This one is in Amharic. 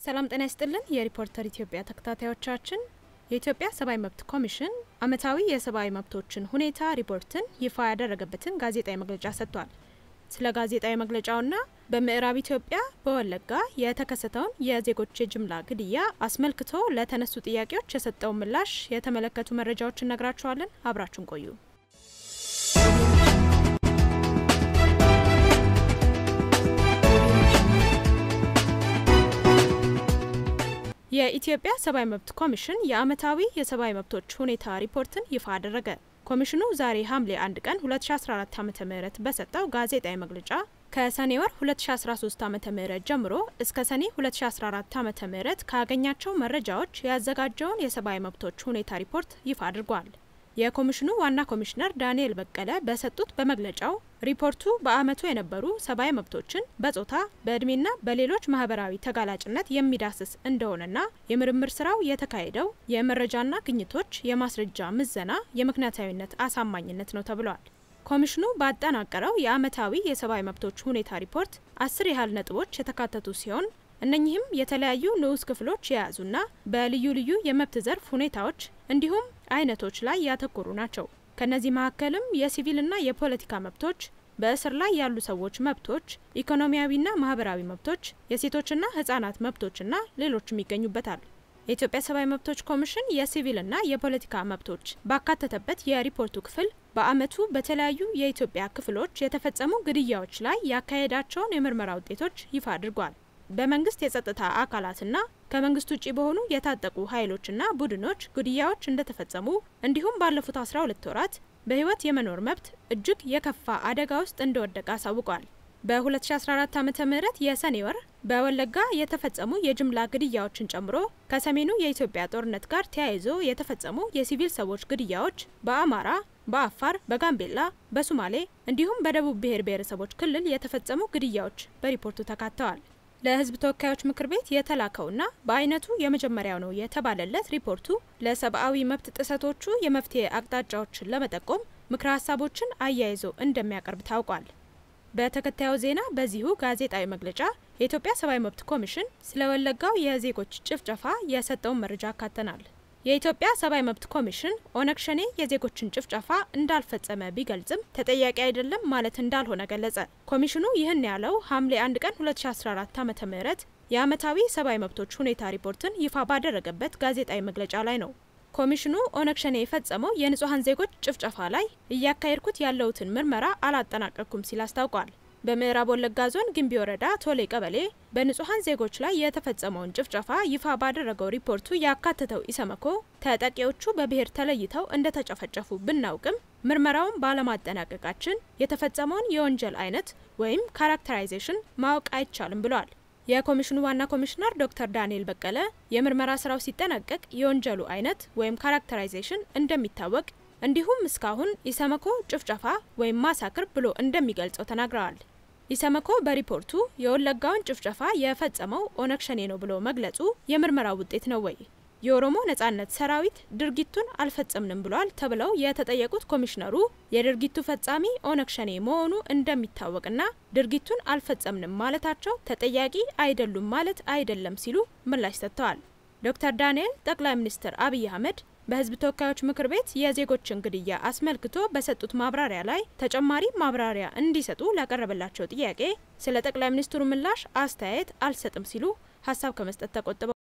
ሰላም ጤና ይስጥልን። የሪፖርተር ኢትዮጵያ ተከታታዮቻችን የኢትዮጵያ ሰብአዊ መብት ኮሚሽን ዓመታዊ የሰብአዊ መብቶችን ሁኔታ ሪፖርትን ይፋ ያደረገበትን ጋዜጣዊ መግለጫ ሰጥቷል። ስለ ጋዜጣዊ መግለጫውና በምዕራብ ኢትዮጵያ በወለጋ የተከሰተውን የዜጎች የጅምላ ግድያ አስመልክቶ ለተነሱ ጥያቄዎች የሰጠውን ምላሽ የተመለከቱ መረጃዎች እነግራችኋለን። አብራችሁን ቆዩ። የኢትዮጵያ ሰብአዊ መብት ኮሚሽን የዓመታዊ የሰብአዊ መብቶች ሁኔታ ሪፖርትን ይፋ አደረገ። ኮሚሽኑ ዛሬ ሐምሌ 1 ቀን 2014 ዓ.ም በሰጠው ጋዜጣዊ መግለጫ ከሰኔ ወር 2013 ዓ.ም ጀምሮ እስከ ሰኔ 2014 ዓ.ም ካገኛቸው መረጃዎች ያዘጋጀውን የሰብአዊ መብቶች ሁኔታ ሪፖርት ይፋ አድርጓል። የኮሚሽኑ ዋና ኮሚሽነር ዳንኤል በቀለ በሰጡት በመግለጫው ሪፖርቱ በዓመቱ የነበሩ ሰብአዊ መብቶችን በጾታ በእድሜና በሌሎች ማህበራዊ ተጋላጭነት የሚዳስስ እንደሆነና የምርምር ስራው የተካሄደው የመረጃና ግኝቶች የማስረጃ ምዘና የምክንያታዊነት አሳማኝነት ነው ተብሏል። ኮሚሽኑ ባጠናቀረው የዓመታዊ የሰብአዊ መብቶች ሁኔታ ሪፖርት አስር ያህል ነጥቦች የተካተቱ ሲሆን እነኚህም የተለያዩ ንዑስ ክፍሎች የያዙና በልዩ ልዩ የመብት ዘርፍ ሁኔታዎች እንዲሁም አይነቶች ላይ ያተኮሩ ናቸው። ከነዚህ መካከልም የሲቪልና የፖለቲካ መብቶች፣ በእስር ላይ ያሉ ሰዎች መብቶች፣ ኢኮኖሚያዊና ማህበራዊ መብቶች፣ የሴቶችና ህጻናት መብቶችና ሌሎችም ይገኙበታል። የኢትዮጵያ ሰብአዊ መብቶች ኮሚሽን የሲቪልና የፖለቲካ መብቶች ባካተተበት የሪፖርቱ ክፍል በዓመቱ በተለያዩ የኢትዮጵያ ክፍሎች የተፈጸሙ ግድያዎች ላይ ያካሄዳቸውን የምርመራ ውጤቶች ይፋ አድርጓል። በመንግስት የጸጥታ አካላትና ከመንግስት ውጭ በሆኑ የታጠቁ ኃይሎችና ቡድኖች ግድያዎች እንደተፈጸሙ እንዲሁም ባለፉት 12 ወራት በህይወት የመኖር መብት እጅግ የከፋ አደጋ ውስጥ እንደወደቀ አሳውቋል። በ2014 ዓ.ም የሰኔ ወር በወለጋ የተፈጸሙ የጅምላ ግድያዎችን ጨምሮ ከሰሜኑ የኢትዮጵያ ጦርነት ጋር ተያይዞ የተፈጸሙ የሲቪል ሰዎች ግድያዎች በአማራ፣ በአፋር፣ በጋምቤላ፣ በሶማሌ እንዲሁም በደቡብ ብሔር ብሔረሰቦች ክልል የተፈጸሙ ግድያዎች በሪፖርቱ ተካተዋል። ለህዝብ ተወካዮች ምክር ቤት የተላከውና በአይነቱ የመጀመሪያው ነው የተባለለት ሪፖርቱ ለሰብአዊ መብት ጥሰቶቹ የመፍትሄ አቅጣጫዎችን ለመጠቆም ምክረ ሀሳቦችን አያይዞ እንደሚያቀርብ ታውቋል። በተከታዩ ዜና በዚሁ ጋዜጣዊ መግለጫ የኢትዮጵያ ሰብአዊ መብት ኮሚሽን ስለ ወለጋው የዜጎች ጭፍጨፋ የሰጠውን መረጃ አካተናል። የኢትዮጵያ ሰብአዊ መብት ኮሚሽን ኦነግ ሸኔ የዜጎችን ጭፍጨፋ እንዳልፈጸመ ቢገልጽም ተጠያቂ አይደለም ማለት እንዳልሆነ ገለጸ። ኮሚሽኑ ይህን ያለው ሐምሌ 1 ቀን 2014 ዓ.ም የዓመታዊ ሰብአዊ መብቶች ሁኔታ ሪፖርትን ይፋ ባደረገበት ጋዜጣዊ መግለጫ ላይ ነው። ኮሚሽኑ ኦነግ ሸኔ የፈጸመው የንጹሐን ዜጎች ጭፍጨፋ ላይ እያካሄድኩት ያለውትን ምርመራ አላጠናቀቅኩም ሲል አስታውቋል። በምዕራብ ወለጋ ዞን ግንቢ ወረዳ ቶሌ ቀበሌ በንጹሐን ዜጎች ላይ የተፈጸመውን ጭፍጨፋ ይፋ ባደረገው ሪፖርቱ ያካተተው ኢሰመኮ ተጠቂዎቹ በብሔር ተለይተው እንደተጨፈጨፉ ብናውቅም ምርመራውን ባለማጠናቀቃችን የተፈጸመውን የወንጀል አይነት ወይም characterization ማወቅ አይቻልም ብሏል። የኮሚሽኑ ዋና ኮሚሽነር ዶክተር ዳንኤል በቀለ የምርመራ ስራው ሲጠናቀቅ የወንጀሉ አይነት ወይም characterization እንደሚታወቅ እንዲሁም እስካሁን ኢሰመኮ ጭፍጨፋ ወይም massacre ብሎ እንደሚገልጸው ተናግረዋል። ኢሰመኮ በሪፖርቱ የወለጋውን ጭፍጨፋ የፈጸመው ኦነግ ሸኔ ነው ብሎ መግለጹ የምርመራው ውጤት ነው ወይ? የኦሮሞ ነጻነት ሰራዊት ድርጊቱን አልፈጸምንም ብሏል ተብለው የተጠየቁት ኮሚሽነሩ የድርጊቱ ፈጻሚ ኦነግ ሸኔ መሆኑ እንደሚታወቅና ድርጊቱን አልፈጸምንም ማለታቸው ተጠያቂ አይደሉም ማለት አይደለም ሲሉ ምላሽ ሰጥተዋል። ዶክተር ዳንኤል ጠቅላይ ሚኒስትር አብይ አህመድ በህዝብ ተወካዮች ምክር ቤት የዜጎችን ግድያ አስመልክቶ በሰጡት ማብራሪያ ላይ ተጨማሪ ማብራሪያ እንዲሰጡ ላቀረበላቸው ጥያቄ ስለ ጠቅላይ ሚኒስትሩ ምላሽ አስተያየት አልሰጥም ሲሉ ሀሳብ ከመስጠት ተቆጥበው